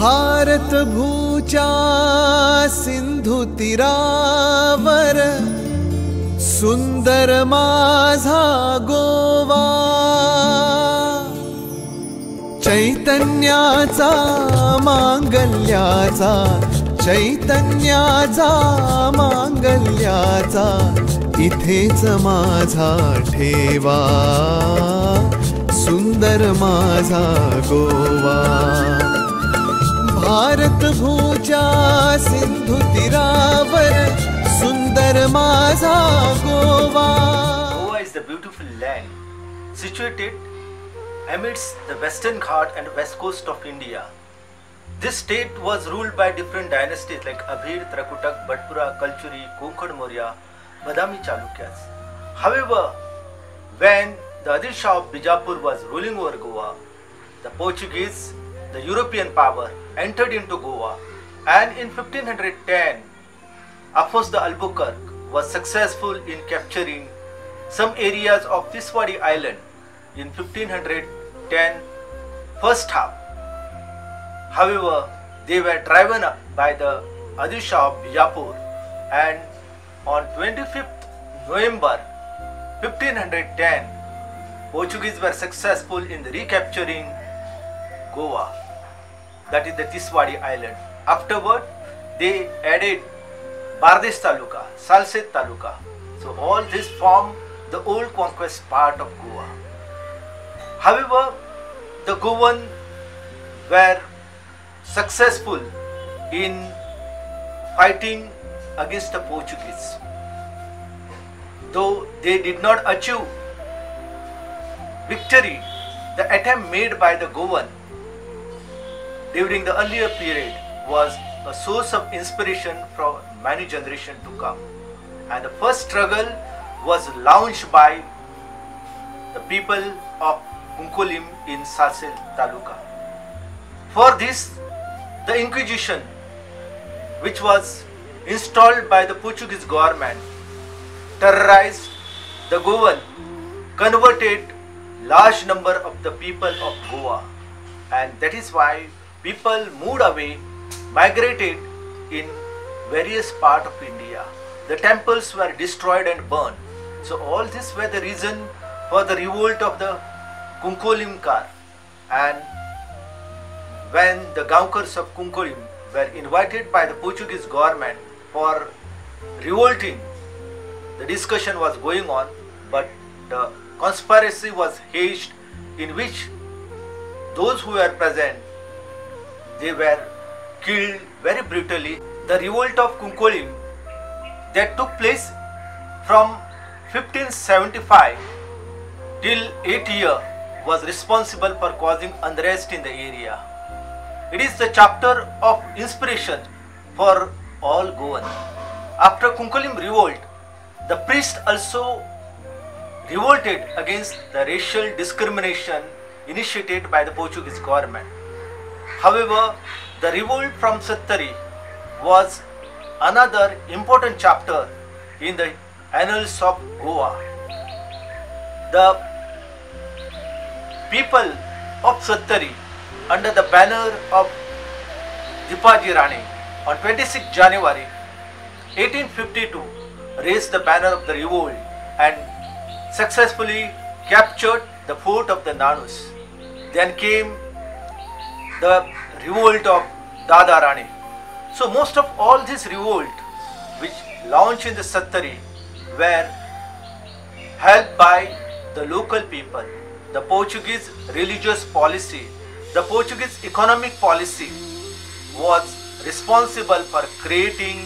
भारत भूचा सिंधु तीरावर सुंदर माझा गोवा. चैतन्याचा मांगल्याचा चैतन्याचा मांगल्याचा इथेच माझा ठेवा. सुंदर माझा गोवा. भारत भूजा सिंधू तीरावर सुंदर माझा Goa Goa is the beautiful land situated amidst the western Ghat and west coast of India. This state was ruled by different dynasties like Abhir, Trakutak, Bhatpura, Kalchuri, Konkan Maurya, Badami Chalukyas. However, when the Adil Shah of Bijapur was ruling over Goa, the Portuguese, the European power, entered into Goa. And in 1510, Afonso de Albuquerque was successful in capturing some areas of Tiswadi Island in 1510 first half. However, they were driven up by the Adil Shah of Bijapur and on 25th November 1510 Portuguese were successful in recapturing Goa that is the Tiswadi island. Afterward they added Bardesh Taluka, Salcete Taluka. So all this form the old conquest part of Goa. However, the Goan were successful in fighting against the Portuguese. Though they did not achieve victory, the attempt made by the Goan during the earlier period was a source of inspiration for many generations to come. And the first struggle was launched by the people of Kunkolim in Salcete Taluka. For this, the Inquisition, which was installed by the Portuguese government, terrorized the Goan, converted large number of the people of Goa, and that is why people moved away, migrated in various part of India. The temples were destroyed and burned. So all this were the reason for the revolt of the Kunkolimkar and when the Gaonkars of Kunkolim were invited by the Portuguese government for revolting, the discussion was going on, but the conspiracy was hatched in which those who were present they were killed very brutally. The revolt of Kunkolim that took place from 1575 till 8 year was responsible for causing unrest in the area. It is the chapter of inspiration for all Goan. After Kunkolim revolt, the priest also revolted against the racial discrimination initiated by the Portuguese government. However, the revolt from Sattari was another important chapter in the annals of Goa. The people of Sattari under the banner of Dipaji Rane on 26 January 1852 raised the banner of the revolt and successfully captured the fort of the Nanuz. Then came the revolt of Dada Rane. So most of all this revolt which launched in the Sattari were helped by the local people, the Portuguese religious policy, the Portuguese economic policy was responsible for creating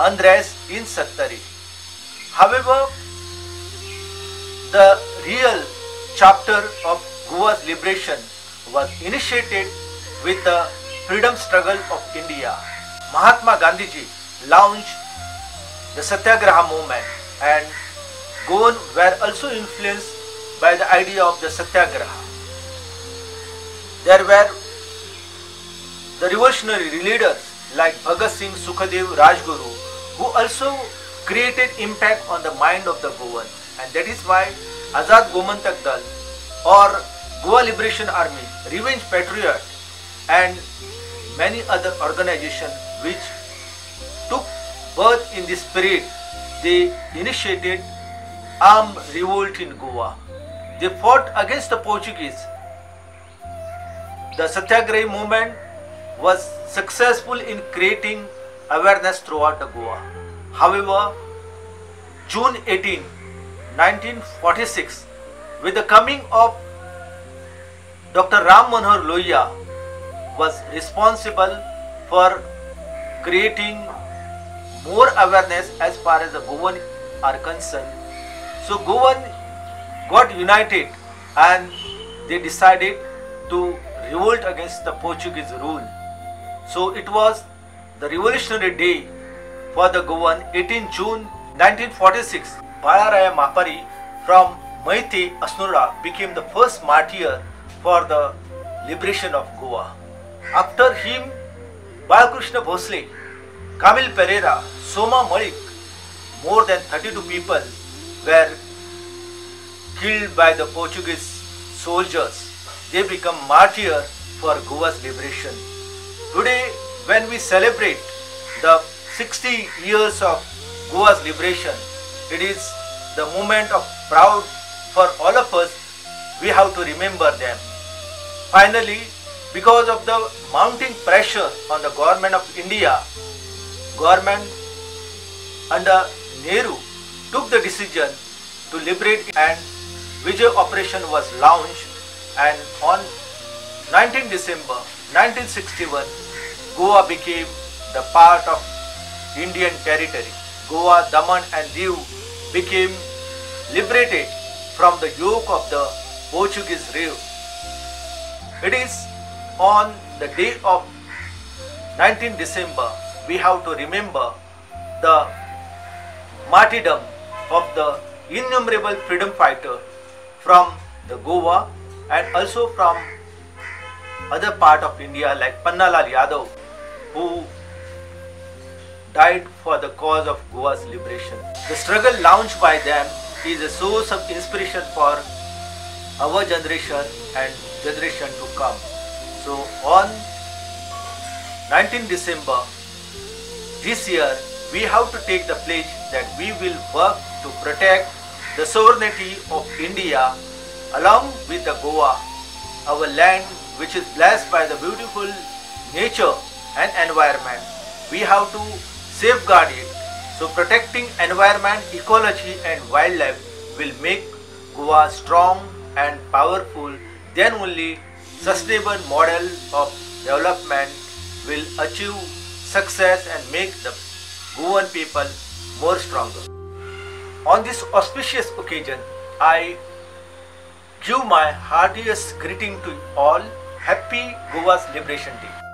unrest in Sattari. However, the real chapter of Goa's liberation was initiated with the freedom struggle of India. Mahatma Gandhiji launched the Satyagraha movement and Goan were also influenced by the idea of the Satyagraha. There were the revolutionary leaders like Bhagat Singh, Sukhadev, Rajguru who also created impact on the mind of the Goan and that is why Azad Gomantak Dal or Goa Liberation Army, Revenge Patriot and many other organizations which took birth in this spirit. They initiated armed revolt in Goa. They fought against the Portuguese. The Satyagrahi movement was successful in creating awareness throughout the Goa. However, June 18, 1946, with the coming of Dr. Ram Manohar Lohia was responsible for creating more awareness as far as the Goan are concerned. So Goan got united and they decided to revolt against the Portuguese rule. So it was the revolutionary day for the Goan 18 June 1946. Balaraya Mapari from Maite Asnura became the first martyr for the liberation of Goa. After him, Balakrishna Bhosle, Kamil Pereira, Soma Malik, more than 32 people were killed by the Portuguese soldiers. They become martyr for Goa's liberation. Today, when we celebrate the 60 years of Goa's liberation, it is the moment of proud for all of us. We have to remember them. Finally, because of the mounting pressure on the government of India, government under Nehru took the decision to liberate and Vijay operation was launched and on 19 December 1961 Goa became the part of Indian territory. Goa, Daman and Diu became liberated from the yoke of the Portuguese rule. It is on the day of 19 December we have to remember the martyrdom of the innumerable freedom fighter from the Goa and also from other part of India like Pannalal Yadav who died for the cause of Goa's liberation. The struggle launched by them is a source of inspiration for our generation and generation to come. So on 19 December this year we have to take the pledge that we will work to protect the sovereignty of India along with the Goa, our land which is blessed by the beautiful nature and environment. We have to safeguard it. So protecting environment, ecology and wildlife will make Goa strong and powerful. Then only sustainable model of development will achieve success and make the Goan people more stronger. On this auspicious occasion, I give my heartiest greeting to all. Happy Goa's Liberation Day.